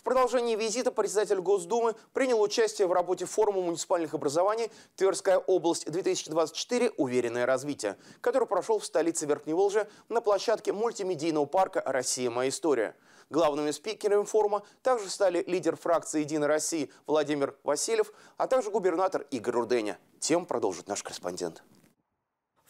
В продолжении визита председатель Госдумы принял участие в работе форума муниципальных образований «Тверская область-2024. Уверенное развитие», который прошел в столице Верхневолжья на площадке мультимедийного парка «Россия. Моя история». Главными спикерами форума также стали лидер фракции «Единая Россия» Владимир Васильев, а также губернатор Игорь Руденя. Тем продолжит наш корреспондент.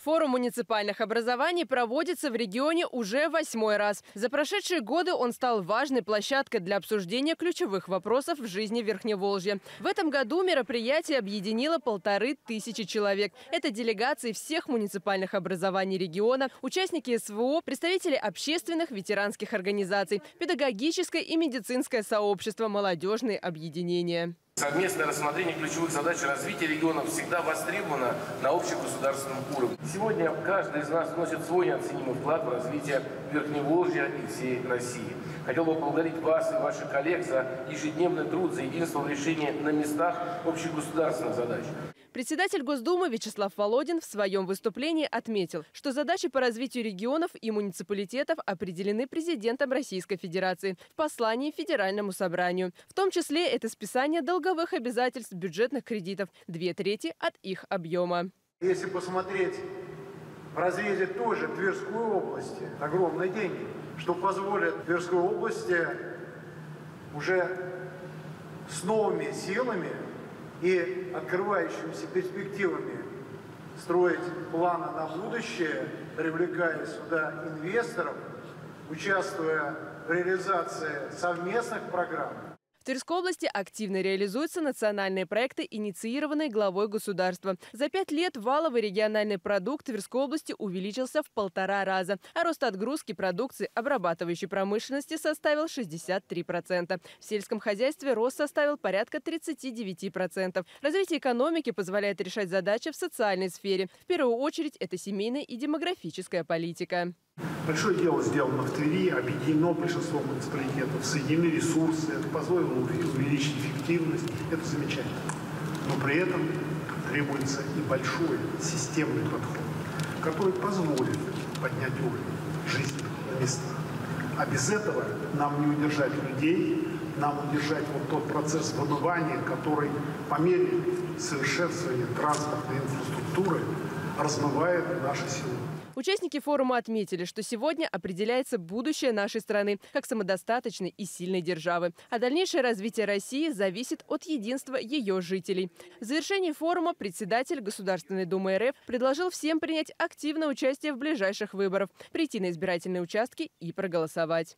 Форум муниципальных образований проводится в регионе уже восьмой раз. За прошедшие годы он стал важной площадкой для обсуждения ключевых вопросов в жизни Верхневолжья. В этом году мероприятие объединило полторы тысячи человек. Это делегации всех муниципальных образований региона, участники СВО, представители общественных ветеранских организаций, педагогическое и медицинское сообщество, молодежные объединения. Совместное рассмотрение ключевых задач развития регионов всегда востребовано на общегосударственном уровне. Сегодня каждый из нас вносит свой неоценимый вклад в развитие Верхневолжья и всей России. Хотел бы поблагодарить вас и ваших коллег за ежедневный труд, за единство в решении на местах общегосударственных задач. Председатель Госдумы Вячеслав Володин в своем выступлении отметил, что задачи по развитию регионов и муниципалитетов определены президентом Российской Федерации в послании Федеральному собранию. В том числе это списание долговых обязательств бюджетных кредитов, две трети от их объема. Если посмотреть в разрезе тоже Тверской области, огромные деньги, что позволит Тверской области уже с новыми силами и открывающимися перспективами строить планы на будущее, привлекая сюда инвесторов, участвуя в реализации совместных программ, в Тверской области активно реализуются национальные проекты, инициированные главой государства. За пять лет валовый региональный продукт Тверской области увеличился в полтора раза, а рост отгрузки продукции обрабатывающей промышленности составил 63%. В сельском хозяйстве рост составил порядка 39%. Развитие экономики позволяет решать задачи в социальной сфере. В первую очередь это семейная и демографическая политика. Большое дело сделано в Твери, объединено большинство муниципалитетов, соединены ресурсы, это позволило увеличить эффективность, это замечательно. Но при этом требуется и большой системный подход, который позволит поднять уровень жизни на местах. А без этого нам не удержать людей, нам удержать вот тот процесс вымывания, который по мере совершенствования транспортной инфраструктуры размывает наши силы. Участники форума отметили, что сегодня определяется будущее нашей страны как самодостаточной и сильной державы. А дальнейшее развитие России зависит от единства ее жителей. В завершении форума председатель Государственной Думы РФ предложил всем принять активное участие в ближайших выборах, прийти на избирательные участки и проголосовать.